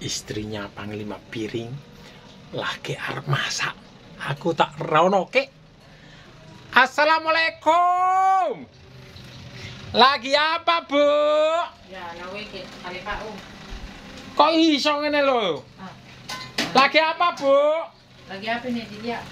istrinya Panglima Piring lagi arep masak. Aku tak rono ke. Assalamualaikum. Lagi apa, Bu? Ya, nawe ke kali Pak Um. Kok iso ngene lho? Ah, Lagi apa, Bu? lagi apa nih dia?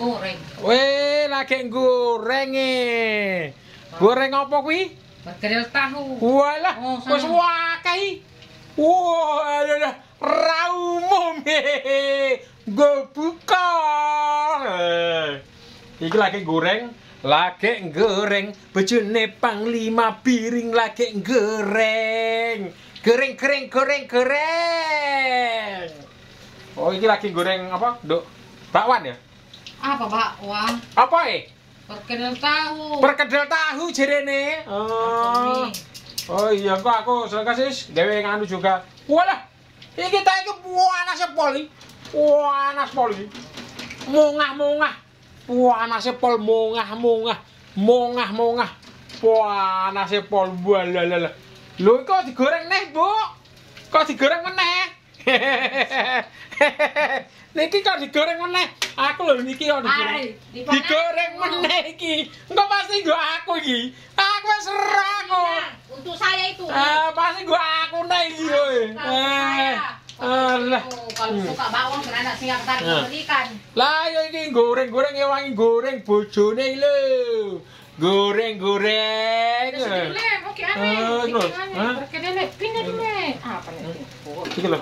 Goreng. Weh, lagi goreng e. Goreng apa kuwi? Berkedel tahu. Walah, Oh, wis wakai. Wah, ada raumum. Go buka. Iki lagi goreng, lagi goreng. Bojone panglima piring lagi goreng. Goreng, goreng, goreng, goreng. Oh, iki lagi goreng apa? Dok, bakwan ya? Apa Pak? Wah, Apa eh? berkedel tahu. Perkedel tahu jerene. Oh. Ini. Oh iya kok aku selengkasis gawe nganu juga. Walah. Iki ta iki panas poli. Panas poli. Mongah-mongah. Panas pol mongah-mongah. Mongah-mongah. Panas pol walalala. Lho kok digoreng neh, Bu? Kok digoreng meneh? niki kok digoreng meneh. Aku lho niki kok digoreng. Digoreng meneh iki. Engko pasti nggo aku iki. Aku wis serah kok. Nah, untuk saya itu. Ah, pasti gua aku nih iki yo. Bukan untuk saya. Alah. Itu, Kalau Hmm. suka bawang karena anak singa ketarik Nah. belikan. Lah ya iki goreng-goreng ya wangi goreng bojone iki lho. Goreng-goreng. Oke dulu. Apa nih? Iki lho.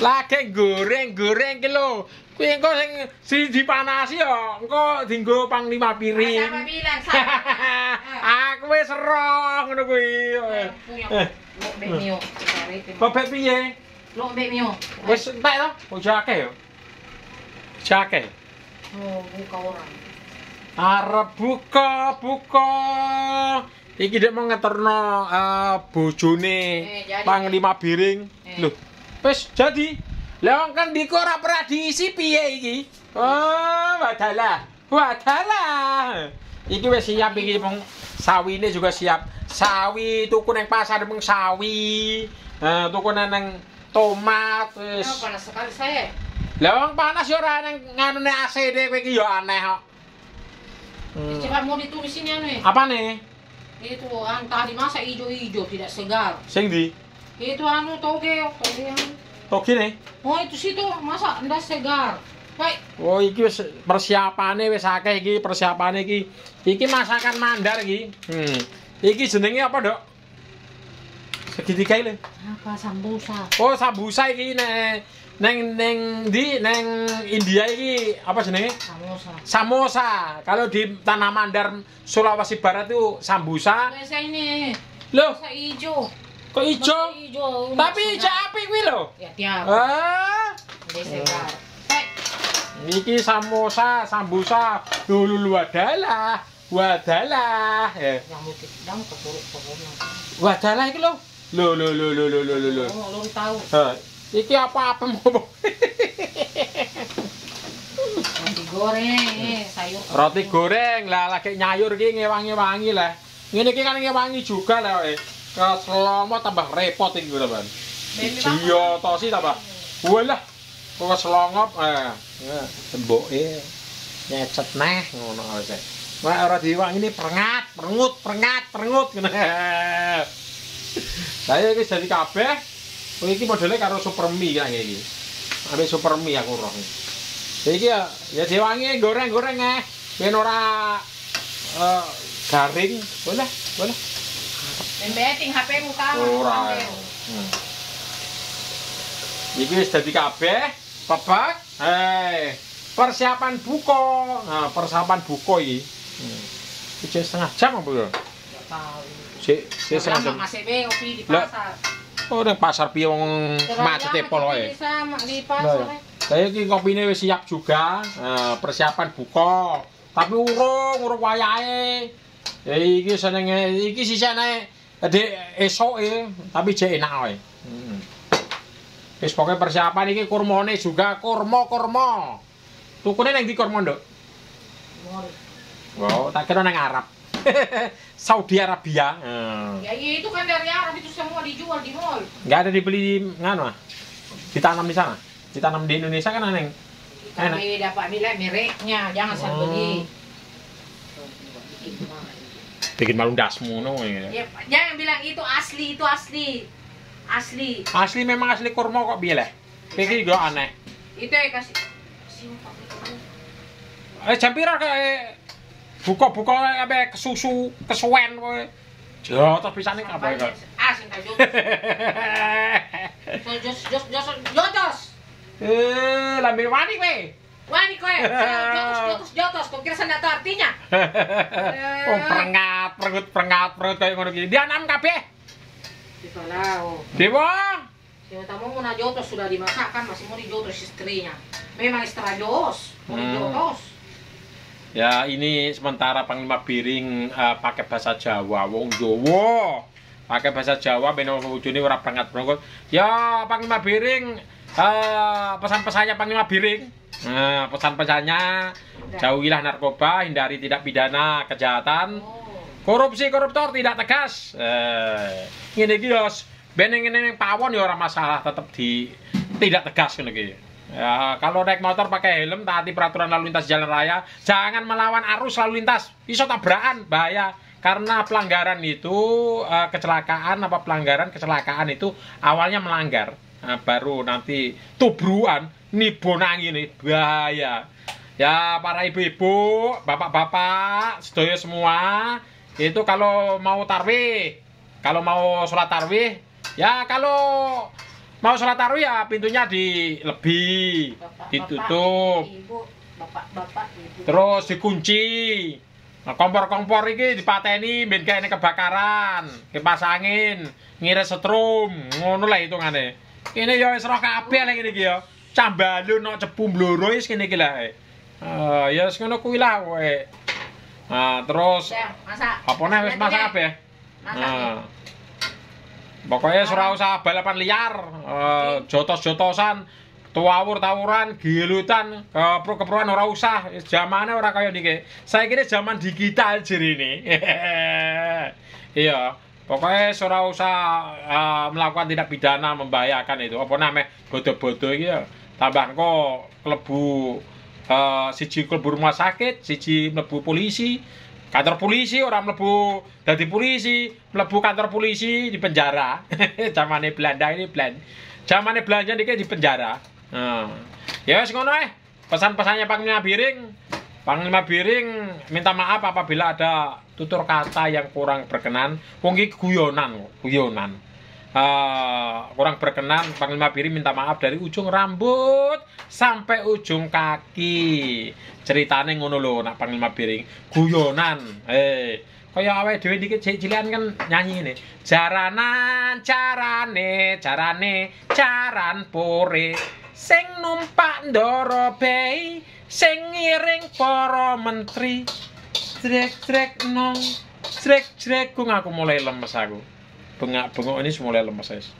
Lagi goreng-goreng iki lho. Kuwi engko sing si dipanasi ya, engko dienggo panglima Sama piring. bilang sama. Aku wis roh ngono kuwi. Eh, Lo bek mio. Bebek piye? Lo bek mio. Wis entek to? Ojo akeh yo. Jake. Oh, buka orang. Arep buka, buka. Iki dek mau ngeterno eh, bojone Eh. Panglima Biring. Eh. Loh, wis jadi. Lah wong kan diko ora pernah diisi piye iki? Oh, wadalah. Wadalah. Iki wis siap iki mong sawine juga siap. Sawi tuku nang pasar mong sawi. Eh, tuku nang tomat wis. Oh, panas sekali saya. Lah wong panas ya ora nang nganune AC deh kowe iki ya aneh kok. Hmm. Coba mau ditulis ini anu ya. Apa nih? Itu tadi masa hijau-hijau tidak segar. Sing di? Itu anu toge, toge anu. Toki nih. Oh itu situ masa tidak segar. Baik. Oh iki wis persiapane wis akeh iki persiapane iki. Iki masakan mandar iki. Hmm. Iki jenenge apa, Dok? Segitiga lho. Apa sambusa? Oh, sambusa iki neng neng neng di neng India iki apa jenenge? Samosa. Samosa. Kalau di tanah mandar Sulawesi Barat itu sambusa. Biasa ini. Loh, Masa hijau. Kok ijo? Hijau. Tapi ijo apik kuwi lho. Ya tiap. Ah. Iki samosa, sambusa, lulu wadalah, wadalah. Eh, keburuk. wadalah iki lho. Lho lho lho lho lho lho lho lho. Oh, belum tahu. Eh, iki apa-apa mau Roti goreng, eh, sayur. Roti goreng lah lagi nyayur iki ngewangi-wangi lah. Ngene iki kan ngewangi juga lah eh. Ke selomo tambah repot iki lho, Ban. Iya, tosi tambah. Walah. Kok selongop eh. Ya, temboke nyecet neh ngono wis. Wah ora diwangi ini perengat, perengut, perengat, perengut. Saya iki jadi kabeh. Iki modelnya karo super mie kan iki. Ambil super mie aku roh. Iki ya ya diwangi goreng-goreng eh. Ben ora eh, garing. Boleh, boleh. Membeting HP mu kamu. Ora. Hmm. Iki wis dadi kabeh, pepek. Eh, persiapan buka. Nah, persiapan buka iki. Hmm. Iki setengah jam apa ya? Nggak tahu. Sik, sik setengah jam. Lama masih be kopi di pasar. Oh, nang pasar piye wong macet e pol wae. Sama di pasar. ya. Saya iki kopine wis siap juga. Nah, persiapan buka. Tapi urung, urung wayahe. Ya iki senenge iki sisane dek esoke, tapi jek enak wae. Hmm. Wis pokoke persiapan iki kurmane juga kurma-kurma. Tukune ning ndi kurma, Nduk? Wow, tak kira nang Arab. Saudi Arabia. Hmm. Ya iya itu kan dari Arab itu semua dijual di mall. Nggak ada dibeli nganu ah. Ditanam di sana. Ditanam di Indonesia kan aneh. Enak. Tapi dapat nilai mereknya, jangan asal Oh. beli. Bikin malu dasmu no. ya. Ya, jangan bilang itu asli, itu asli. Asli. Asli memang asli kurma kok biar lah. Iki juga aneh. Itu ya kasih. Eh jam pira kayak buka-buka apa kesusu, kesuwen kowe. Jotos pisane apa ya? Ah, sing jotos. Jos jos jos jotos. Eh, lambe wani kowe. Wani kowe, jotos jotos jotos. Kau kira tahu artinya? oh, perengat, perengut, perengat, perut kayak ngono gini. Dia enam kabeh. Kita lau. Dewa. Yang tamu mau na jotos sudah dimasak kan masih mau dijotos istrinya. Memang istri jos, mau Hmm. dijotos. Ya, ini sementara Panglima Biring eh, pakai bahasa Jawa, wong Jawa. Pakai bahasa Jawa ben wujune ora perengat perenggut. Ya, Panglima Biring eh, pesan-pesannya Panglima Biring. Nah, pesan-pesannya jauhilah narkoba, hindari tidak pidana kejahatan. Oh. Korupsi koruptor tidak tegas. Eh ngene iki yo ben ngene pawon ya ora masalah tetep di tidak tegas iki. Ya kalau naik motor pakai helm taati peraturan lalu lintas jalan raya jangan melawan arus lalu lintas. Iso tabrakan bahaya. Karena pelanggaran itu eh, kecelakaan apa pelanggaran kecelakaan itu awalnya melanggar. Nah, baru nanti tubruan nibonangi nih bahaya. Ya para ibu-ibu, bapak-bapak, sedaya semua itu kalau mau tarwih, kalau mau sholat tarwih, ya kalau mau sholat tarwih ya pintunya di lebih, Bapak, ditutup, bapak, ibu, bapak, bapak, ibu. terus dikunci. Nah, kompor-kompor iki dipateni ben kene kebakaran, kipas angin, ngiris setrum, ngono lah hitungane. Kene ya wis roh kabeh ngene iki ya. Cambalun no cepu mbloro wis kene iki lah. Eh, ya wis ngono kuwi lah kowe. Nah, terus masak. apa nih wis masak kabeh? Masak. Nah. Pokoknya ora usah balapan liar, eh, jotos-jotosan, tuawur tawuran, gilutan, kepro-keproan ora usah. Zamane ora kaya niki. Saya kira zaman digital jeri ini. iya. Pokoknya ora usah eh, melakukan tindak pidana membahayakan itu. Apa namanya? Bodoh-bodoh iki ya. Tambah kok klebu eh, siji klebu rumah sakit, siji mlebu polisi, kantor polisi orang mlebu dadi polisi mlebu kantor polisi di penjara. Zamane Belanda ini Belanda zamane Belanda niki di penjara. Nah. ya wis ngono eh pesan-pesannya Panglima Biring. Panglima Biring minta maaf apabila ada tutur kata yang kurang berkenan. Wong iki guyonan guyonan Eh, kurang berkenan Panglima Biring minta maaf dari ujung rambut sampai ujung kaki. Ceritane ngono lho nak Panglima Biring guyonan. Eh kaya awake dhewe dikit cilik-cilikan kan nyanyi ini jaranan carane carane caran pore. Sing numpak ndoro bei sing ngiring para menteri. Jrek-jrek nong jrek-jrek. Ku aku mulai lemes aku bengak-bengok ini mulai lemes guys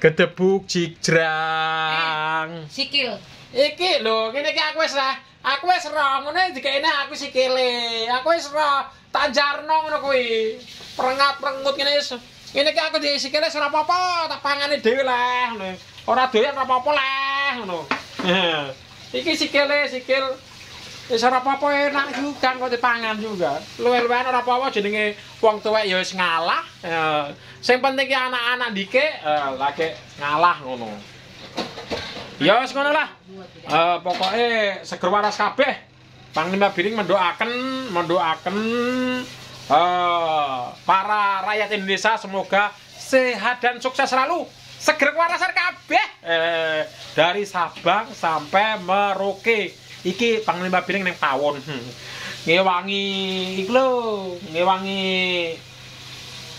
gedebuk jigrang Sikil. Iki lho, ngene iki aku wis ra, aku wis ra ngene dikene aku sikile. Aku wis ra tanjarno ngono kuwi. Prengat-prengut ngene wis. Ngene iki aku di sikile ora apa-apa, tak pangane dhewe lah ngono. Ora doyan ora apa-apa lah ngono. iki sikile, sikil wis ora apa-apa enak juga kok dipangan juga. Luwe-luwean ora apa-apa jenenge wong tuwek ya wis ngalah. Eh, sing penting ki anak-anak dike eh, lagi ngalah ngono. Ya wis ngono lah. Eh pokoknya seger waras kabeh. Panglima Biring mendoakan mendoakan eh para rakyat Indonesia semoga sehat dan sukses selalu. Seger warasan kabeh. Eh dari Sabang sampai Merauke. Iki Panglima Biring ning pawon. Hmm. Ngewangi iki lho, ngewangi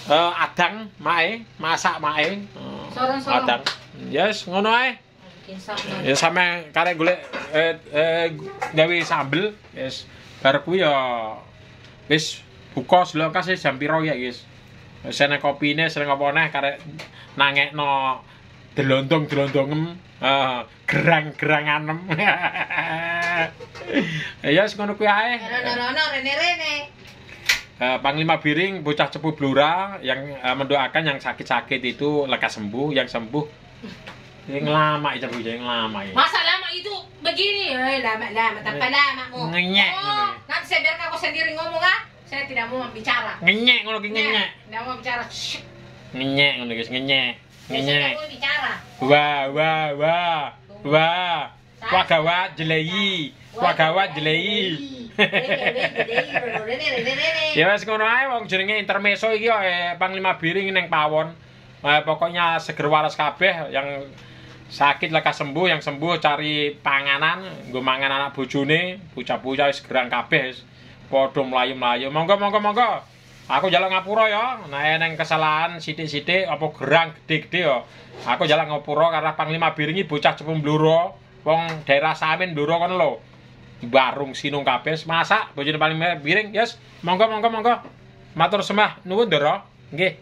eh adang mae, masak mae. Sorong-sorong. Adang. Yes, ngono ae. Sama. Ya sampe karek golek eh, eh gawe sambel, yes. Bar kuwi ya wis buka selongkas wis jam piro ya, guys. Ana kopine sering apa neh karek nangekno delondong-delondongem eh gerang-geranganem. ya wis ngono kuwi ae. Rono-rono, rene-rene. Eh, Panglima Biring bocah cepu blura yang eh, mendoakan yang sakit-sakit itu lekas sembuh, yang sembuh Yang lama itu Bu, yang lama ya. Masa lama itu begini? Eh, lama-lama, tanpa lama mo. Ngenyek, Oh, ngono. nanti saya biarkan aku sendiri ngomong ah. Saya tidak mau bicara. Ngenyek ngono ki ngenyek. Tidak mau bicara. Ngenyek ngono guys, ngenyek. Saya Ngenyek. tidak mau bicara. Wah, wah, wah. Wah. Jelei. Wah gawat jelei. Ya wis ngono ae wong jenenge intermezzo iki kok eh, Panglima Biring ning pawon. Eh, pokoknya seger waras kabeh yang sakit lekas sembuh, yang sembuh cari panganan, nggo mangan anak bojone, bocah-bocah wis gerang kabeh. Padha mlayu-mlayu. Monggo monggo monggo. Aku jalan ngapura ya. Nah, neng kesalahan sithik-sithik apa gerang gede-gede ya. Aku jalan ngapura karena Panglima Biring iki bocah cepung bluro. Wong daerah Samin bluro kono lho. Barung sinung kabeh masak bojone Panglima Biring. Yes, monggo monggo monggo. Matur sembah nuwun Ndara. Nggih.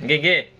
Nggih nggih.